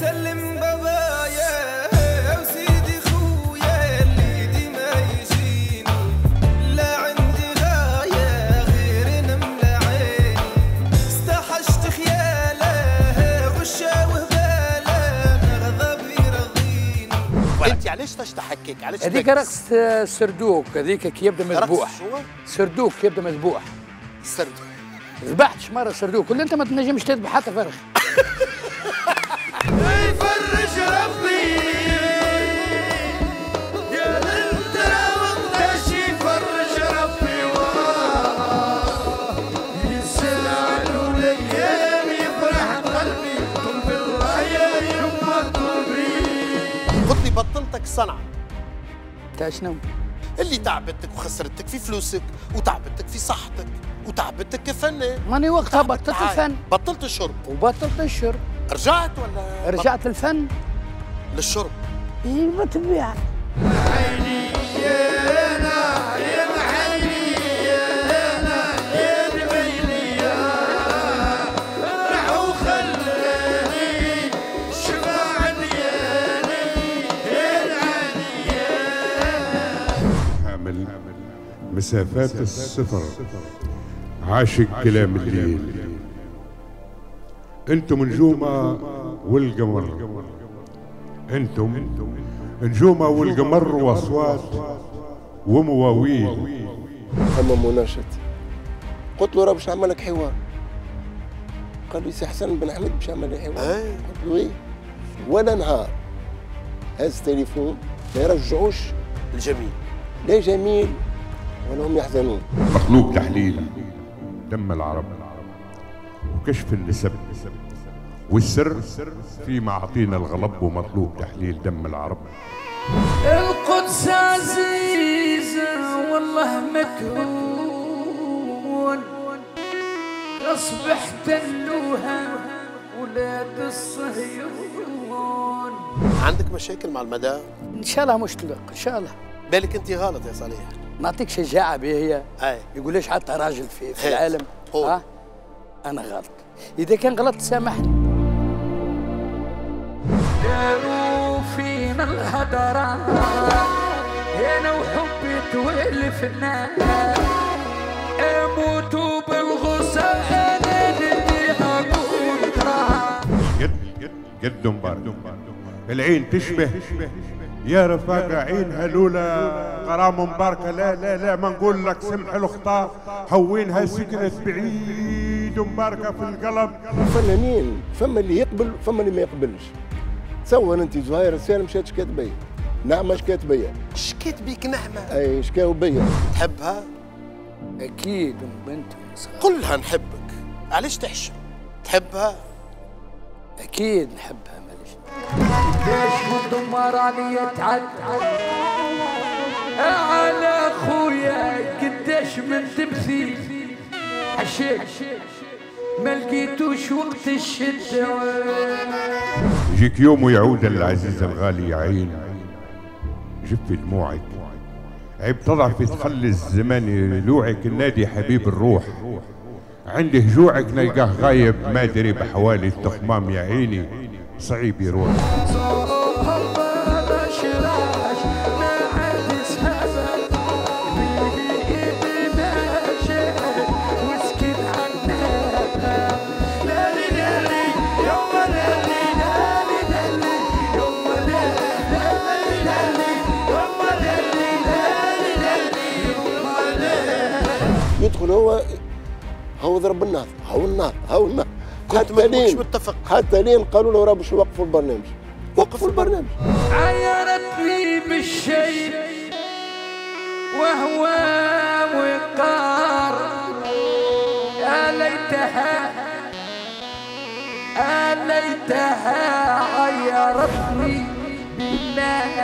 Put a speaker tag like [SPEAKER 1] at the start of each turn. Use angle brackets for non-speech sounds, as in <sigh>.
[SPEAKER 1] سلم بابايا وسيدي خويا اللي ديما يجيني. لا عندي غاية غير نملى عيني. استحشت خياله وشاوه باله غضب يرضيني
[SPEAKER 2] انت علاش تشتحكك علاش
[SPEAKER 3] هذيك؟ رقص سردوك هذيك كي يبدأ مذبوح؟ سردوك كي يبدأ مذبوح.
[SPEAKER 2] سرد.
[SPEAKER 3] ذبحتش مرة سردوك ولا انت ما تنجمش تذبح حتى فرخ. <laughs>
[SPEAKER 2] صنعه
[SPEAKER 3] تاع شنو؟
[SPEAKER 2] اللي تعبتك وخسرتك في فلوسك وتعبتك في صحتك وتعبتك كفنان
[SPEAKER 3] ماني وقتها بطلت. الفن.
[SPEAKER 2] بطلت الشرب.
[SPEAKER 3] وبطلت الشرب.
[SPEAKER 2] رجعت ولا؟
[SPEAKER 3] رجعت الفن
[SPEAKER 2] للشرب.
[SPEAKER 3] اي بالطبيعه
[SPEAKER 4] مسافات السفر. عاشق كلام الليل أنتم نجومة والقمر. أنتم نجومة والقمر وأصوات ومواويل.
[SPEAKER 5] أما مناشد. قلت له راه باش نعمل لك حوار؟ قال لي سي حسن بن احمد باش نعمل لي حوار.
[SPEAKER 2] إيه.
[SPEAKER 5] قلت له إيه؟ ولا نهار. هز التليفون ما يرجعوش.
[SPEAKER 2] الجميل.
[SPEAKER 5] لا جميل. ولا هم يحزنون.
[SPEAKER 4] مخلوق تحليل دم العرب. وكشف النسب والسر فيما أعطينا الغلب ومطلوب تحليل دم العرب.
[SPEAKER 6] القدس عزيزة والله مكهون أصبح دلوها ولاد الصهيون.
[SPEAKER 2] عندك مشاكل مع المدام
[SPEAKER 3] إن شاء الله مش تلق إن شاء الله.
[SPEAKER 2] بالك أنت غلط يا صالح
[SPEAKER 3] نعطيك شجاعه به هي.
[SPEAKER 2] أي.
[SPEAKER 3] يقوليش حتى راجل في, في. العالم؟
[SPEAKER 2] قول.
[SPEAKER 3] ها؟ أنا غلط. إذا كان غلط سامحني.
[SPEAKER 6] داروا فينا الهدرات أنا وحبي تولفنا أموتوا بالغصة. أنا اللي تراب
[SPEAKER 4] قد قد مبارك العين تشبه. يا رفاقة عينها لولا غرام مباركة. لا لا لا ما نقول لك سمح الخطا هوينها سكنت بعيد مباركة في القلب
[SPEAKER 5] فنانين فما اللي يقبل فما اللي ما يقبلش. تصور أنت زهير السالم مشات شكات بيا. نعمة شكات بيا.
[SPEAKER 2] شكيت بيك نعمة.
[SPEAKER 5] أي شكاو بيا.
[SPEAKER 2] تحبها؟
[SPEAKER 3] أكيد أم بنت صغار.
[SPEAKER 2] قل لها نحبك. علاش تحشم؟ تحبها؟
[SPEAKER 3] أكيد نحبها.
[SPEAKER 6] ليش مدمر علي تعد على خويا قداش من تمثيل حشيت ما لقيتوش وقت الشدة.
[SPEAKER 4] يجيك يوم ويعود العزيز الغالي يا عين. جف دموعك. عيب تضعفي تخلي الزمان يلوعك النادي حبيب الروح. عنده جوعك نلقاه غايب ما دري بحوالي التخمام يا عيني. صعيب يروح.
[SPEAKER 5] يدخل هو هو ضرب النار هو النار هو النار حتى لين
[SPEAKER 2] متفق؟
[SPEAKER 5] حتى لين قالوا له راه باش يوقفوا البرنامج. وقفوا البرنامج.
[SPEAKER 6] عيرتني بالشيء وهو وقار. يا ليتها يا ليتها عيرتني بالله